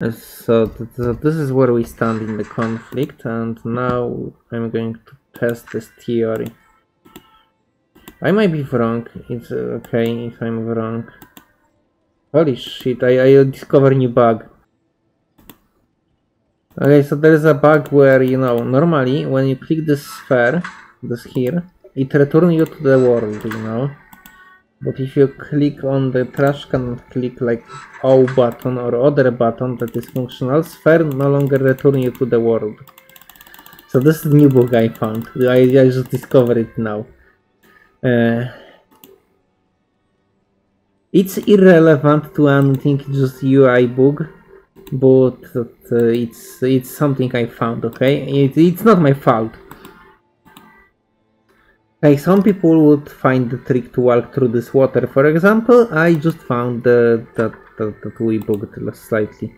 So, th- this is where we stand in the conflict, and now I'm going to test this theory. I might be wrong. It's uh, okay if I'm wrong. Holy shit! I I discovered a new bug. Okay, so there is a bug where you know normally when you click this sphere, this here, it returns you to the world, you know. But if you click on the trash can click like O button or other button that is functional, sphere no longer return you to the world. So this is new bug I found. I, I just discovered it now. Uh, it's irrelevant to anything, just UI bug, but uh, it's it's something I found. Okay, it, it's not my fault. Like some people would find the trick to walk through this water. For example, I just found uh, that that that we bugged slightly.